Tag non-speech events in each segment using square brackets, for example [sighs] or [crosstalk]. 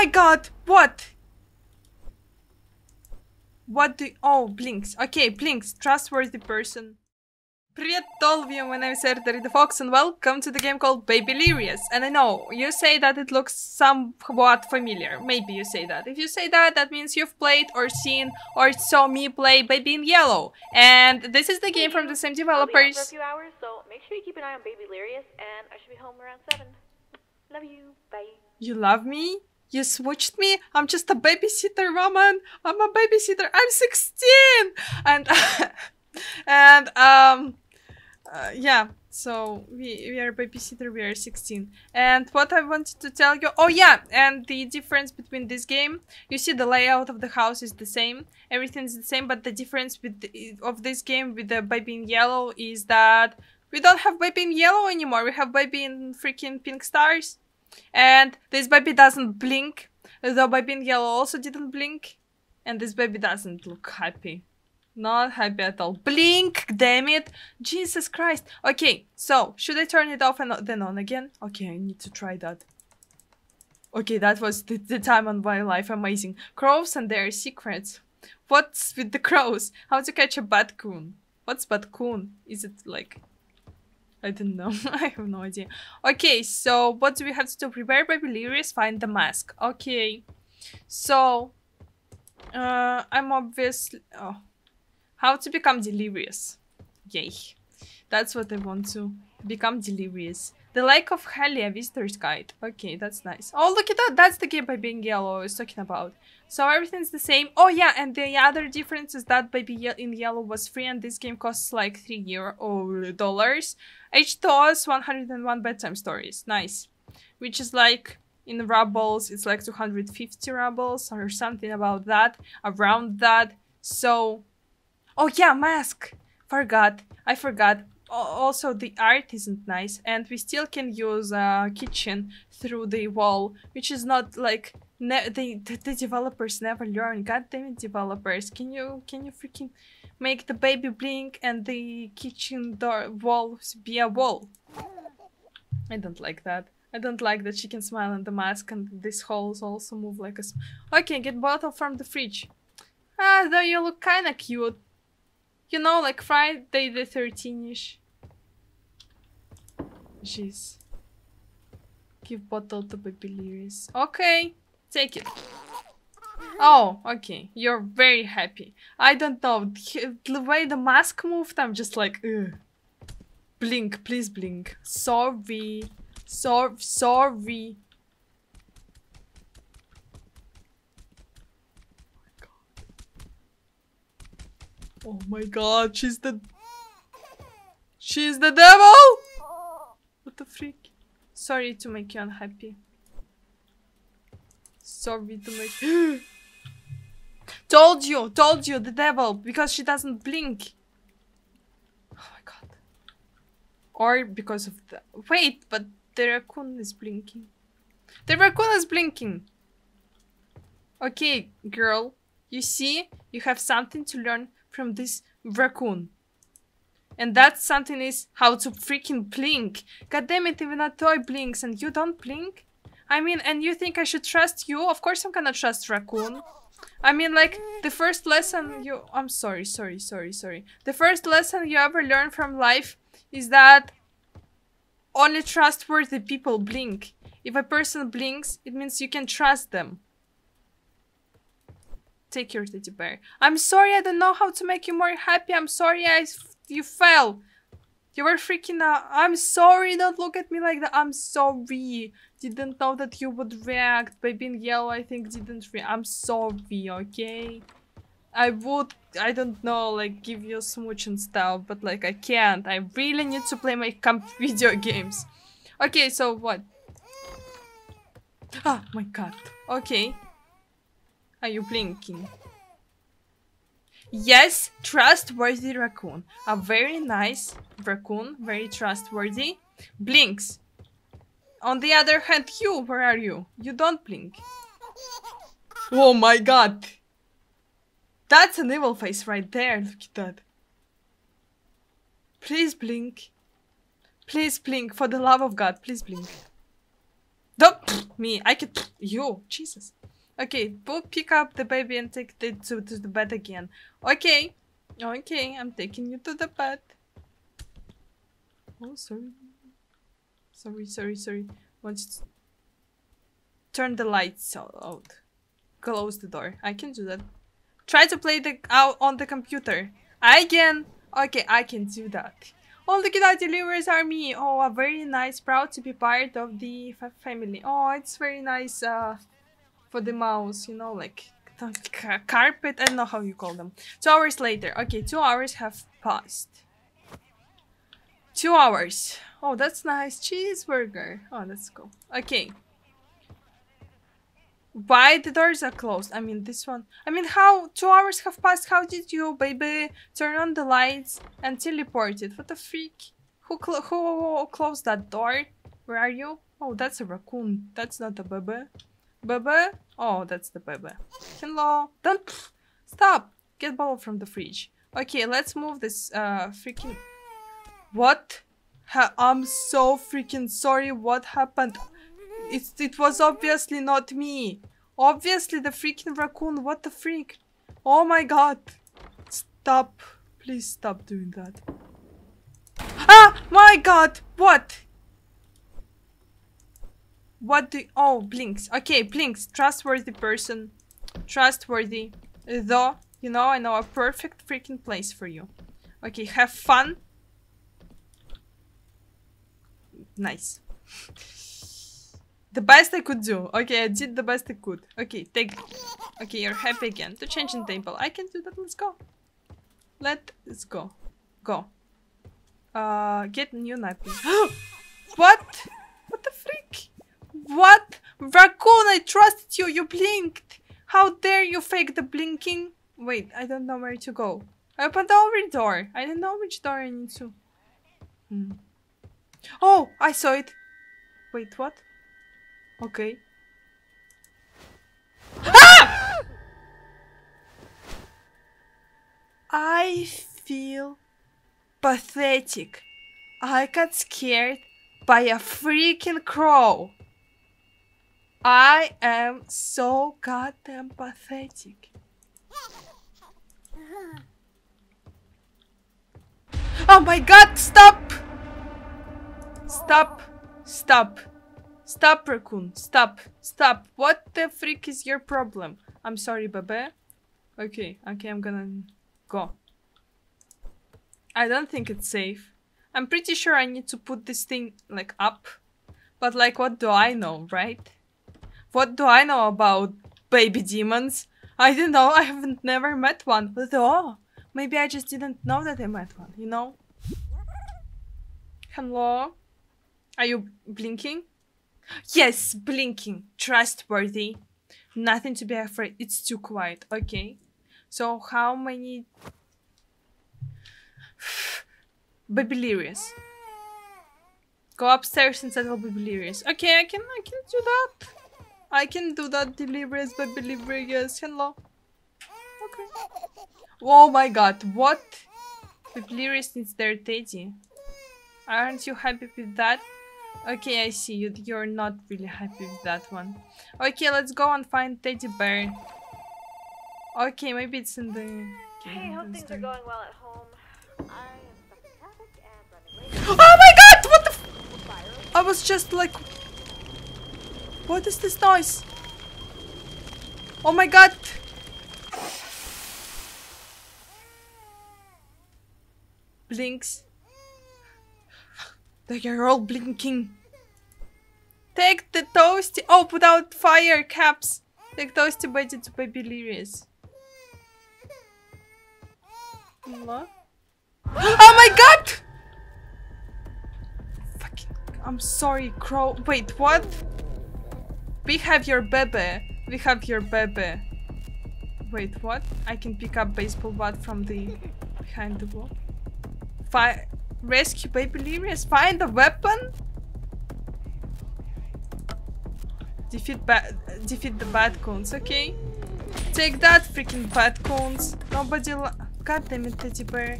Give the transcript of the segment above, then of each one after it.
my god! What? What do- Oh, Blinks. Okay, Blinks. Trustworthy person. Привет, all of you. My name is Erderi the Fox and welcome to the game called Babylirious. And I know, you say that it looks somewhat familiar. Maybe you say that. If you say that, that means you've played or seen or saw me play Baby in Yellow. And this is the game from the same developers. For a few hours, so make sure you keep an eye on Babylirious and I should be home around 7. Love you. Bye. You love me? You switched me? I'm just a babysitter woman. I'm a babysitter. I'm 16! And, [laughs] and, um, uh, yeah, so we, we are babysitter, we are 16. And what I wanted to tell you, oh yeah, and the difference between this game, you see the layout of the house is the same, everything's the same, but the difference with the, of this game with the baby in yellow is that we don't have baby in yellow anymore, we have baby in freaking pink stars. And this baby doesn't blink, though baby in yellow also didn't blink. And this baby doesn't look happy. Not happy at all. Blink, damn it. Jesus Christ. Okay, so should I turn it off and then on again? Okay, I need to try that. Okay, that was the, the time on my life. Amazing. Crows and their secrets. What's with the crows? How to catch a batcoon? What's batcoon? Is it like I don't know. [laughs] I have no idea. Okay, so what do we have to do? Prepare Babylirious, find the mask. Okay. So, uh, I'm obviously... Oh. How to become delirious. Yay. That's what I want to. Become delirious. The Lake of Halia Visitor's Guide. Okay, that's nice. Oh, look at that. That's the game Baby in Yellow I was talking about. So everything's the same. Oh yeah, and the other difference is that Baby in Yellow was free and this game costs like 3 euro oh, dollars. Each DOS 101 bedtime stories. Nice. Which is like in rubles, it's like 250 rubles or something about that, around that. So, oh yeah, mask. Forgot. I forgot. Also, the art isn't nice, and we still can use a uh, kitchen through the wall, which is not like the, the developers never learn. God damn it, developers! Can you can you freaking make the baby blink and the kitchen door walls be a wall? I don't like that. I don't like that she can smile in the mask and these holes also move like a. Okay, get bottle from the fridge. Ah, though you look kinda cute. You know, like Friday the 13th-ish. Jeez. Give bottle to Babylirious. Okay. Take it. Oh, okay. You're very happy. I don't know. The way the mask moved, I'm just like, Ugh. Blink, please blink. Sorry. So sorry. Oh my god, she's the... She's the devil! What the freak? Sorry to make you unhappy. Sorry to make. [gasps] told you, told you, the devil, because she doesn't blink. Oh my god. Or because of the. Wait, but the raccoon is blinking. The raccoon is blinking. Okay, girl, you see, you have something to learn from this raccoon. And that something is how to freaking blink. God damn it, even a toy blinks and you don't blink? I mean, and you think I should trust you? Of course I'm gonna trust Raccoon. I mean, like, the first lesson you- I'm sorry, sorry, sorry, sorry. The first lesson you ever learn from life is that only trustworthy people blink. If a person blinks, it means you can trust them. Take your teddy bear. I'm sorry I don't know how to make you more happy. I'm sorry I you fell. You were freaking out. I'm sorry. Don't look at me like that. I'm sorry. Didn't know that you would react. Baby in yellow, I think, didn't react. I'm sorry, okay? I would, I don't know, like, give you a smooch and stuff, but, like, I can't. I really need to play my comp [laughs] video games. Okay, so what? Oh my god. Okay. Are you blinking? Yes, trustworthy raccoon. A very nice raccoon, very trustworthy. Blinks. On the other hand, you, where are you? You don't blink. Oh my god! That's an evil face right there, look at that. Please blink. Please blink, for the love of God, please blink. Don't, Me. I can. You. Jesus. Okay, go pick up the baby and take it to, to the bed again. Okay. Okay, I'm taking you to the bed. Oh, sorry. Sorry, sorry, sorry. Once turn the lights out. Close the door. I can do that. Try to play the out on the computer. I can. Okay, I can do that. All the kiddo deliverers are me. Oh, a very nice. Proud to be part of the family. Oh, it's very nice uh, for the mouse, you know, like carpet. I don't know how you call them. Two hours later. Okay, two hours have passed. Two hours. Oh, that's nice. Cheeseburger. Oh, let's go. Okay. Why the doors are closed? I mean, this one. I mean, how? Two hours have passed. How did you, baby, turn on the lights and teleport it? What the freak? Who, cl who closed that door? Where are you? Oh, that's a raccoon. That's not a baby. Baby? Oh, that's the baby. Hello. Don't. Stop. Get bottle from the fridge. Okay, let's move this uh freaking. What? Ha I'm so freaking sorry. What happened? It, it was obviously not me. Obviously the freaking raccoon. What the freak? Oh my god. Stop. Please stop doing that. Ah! My god! What? What do- Oh, Blinks. Okay, Blinks. Trustworthy person. Trustworthy. Though, you know, I know a perfect freaking place for you. Okay, have fun. Nice. The best I could do. Okay, I did the best I could. Okay, take... Okay, you're happy again. To change in table. I can do that. Let's go. Let's go. Go. Uh, get new napkin. [gasps] what? What? Raccoon, I trusted you. You blinked. How dare you fake the blinking? Wait, I don't know where to go. I opened the over door. I don't know which door I need to. Hmm. Oh, I saw it. Wait, what? Okay. Ah! I feel pathetic. I got scared by a freaking crow. I am so goddamn pathetic. Oh my god, stop! Stop! Stop! Stop, raccoon. Stop. Stop. What the freak is your problem? I'm sorry, Babe. Okay, okay, I'm gonna go. I don't think it's safe. I'm pretty sure I need to put this thing, like, up. But, like, what do I know, right? What do I know about baby demons? I don't know. [laughs] I haven't never met one. Though, maybe I just didn't know that I met one, you know? Hello? Are you blinking? Yes, blinking. Trustworthy. Nothing to be afraid. It's too quiet. Okay. So how many... [sighs] Babylirious. Go upstairs and settle Babylirious. Okay, I can I can do that. I can do that, Delirious, Babylirious. Hello. Okay. Oh my god, what? Babylirious needs their teddy. Aren't you happy with that? Okay, I see you. You're not really happy with that one. Okay, let's go and find teddy bear. Okay, maybe it's in the... Hey, hope things are going well at home. I am and running late. Oh my god! What the I was just like... What is this noise? Oh my god! Blinks. They are all blinking. Take the toasty. Oh, put out fire caps. Take toasty budget to Babylirious. What? Oh my god! Fucking. I'm sorry, crow. Wait, what? We have your bebe. We have your bebe. Wait, what? I can pick up baseball bat from the behind the wall. Fire. Rescue Babylirious. Find a weapon? Defeat bad defeat the batcoons, okay? Take that, freaking batcoons. Nobody God damn it, teddy bear.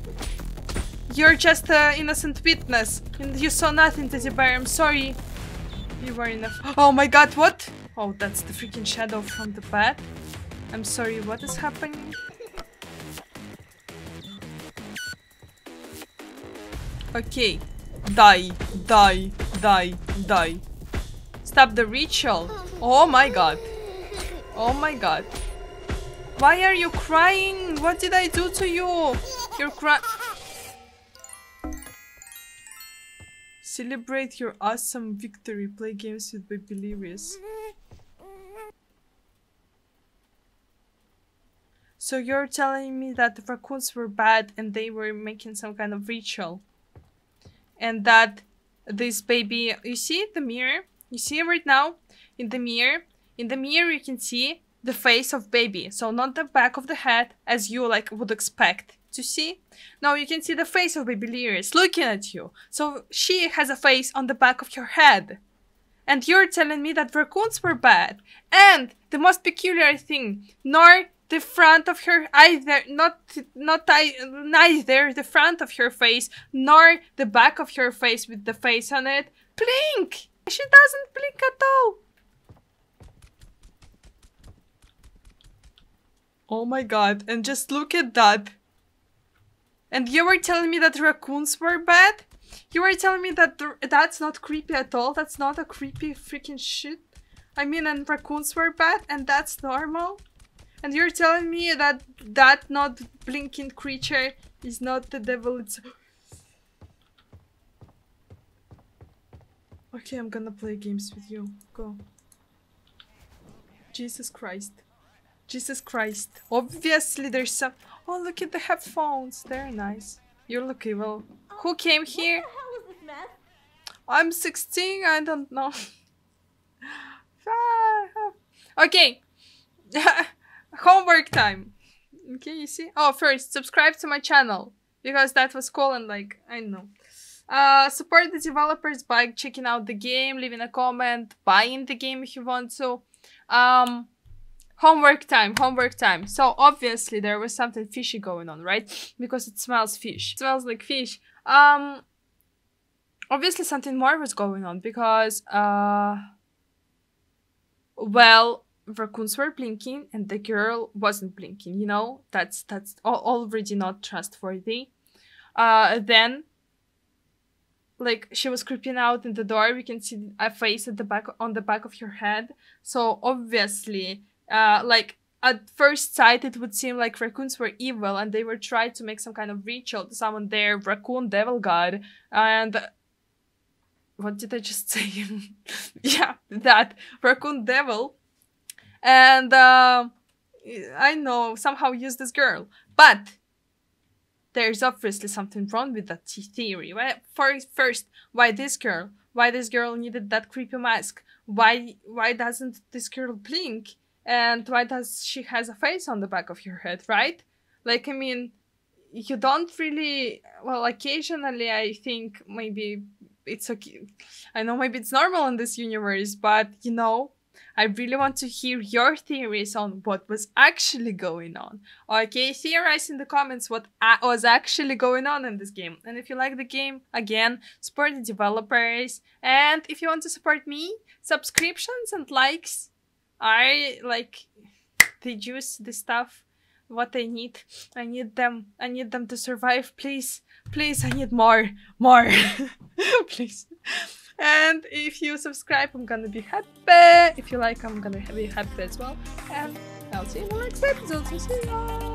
You're just an innocent witness. And you saw nothing, teddy bear. I'm sorry. You were in a. Oh my god, what? Oh, that's the freaking shadow from the bed. I'm sorry, what is happening? Okay. Die, die, die, die. Stop the ritual. Oh my god. Oh my god. Why are you crying? What did I do to you? You're crying. Celebrate your awesome victory. Play games with Babylirious. So you're telling me that the raccoons were bad and they were making some kind of ritual. And that this baby, you see the mirror? You see right now in the mirror? In the mirror you can see the face of baby. So not the back of the head as you like would expect to see. Now you can see the face of Babylirious looking at you. So she has a face on the back of your head. And you're telling me that raccoons were bad. And the most peculiar thing, nor the front of her either not not neither the front of her face nor the back of her face with the face on it blink. She doesn't blink at all. Oh my god. And just look at that. And you were telling me that raccoons were bad? You were telling me that that's not creepy at all? That's not a creepy freaking shit? I mean and raccoons were bad and that's normal and you're telling me that that not blinking creature is not the devil it's... Okay, I'm gonna play games with you. Go. Jesus Christ. Jesus Christ. Obviously there's some... Oh, look at the headphones. They're nice. You're look evil. Who came here? I'm 16. I don't know. [laughs] Ah. okay. [laughs] homework time. Okay, you see? Oh, first, subscribe to my channel. Because that was cool and like, I know. Uh, support the developers by checking out the game, leaving a comment, buying the game if you want to. Um, homework time, homework time. So obviously there was something fishy going on, right? Because it smells fish. It smells like fish. Um, obviously something more was going on because, uh, well, raccoons were blinking and the girl wasn't blinking you know? That's that's already not trustworthy. Uh then like she was creeping out in the door. We can see a face at the back on the back of her head. So obviously uh like at first sight it would seem like raccoons were evil and they were trying to make some kind of ritual. To summon their raccoon devil god. And what did i just [laughs] say? Yeah that raccoon devil and uh, I know somehow use this girl, but there's obviously something wrong with that theory. Why, first, why this girl? Why this girl needed that creepy mask? Why why doesn't this girl blink? And why does she has a face on the back of your head, right? Like I mean, you don't really well occasionally I think maybe it's okay. I know maybe it's normal in this universe, but you know, I really want to hear your theories on what was actually going on. Okay, theorize in the comments what was actually going on in this game. And if you like the game, again, support the developers. And if you want to support me, subscriptions and likes are like the juice, the stuff, what I need. I need them. I need them to survive. Please, please, I need more, more. [laughs] please. And if you subscribe, I'm gonna be happy. If you like, I'm gonna be happy as well. And I'll see you in the next episode. So see ya!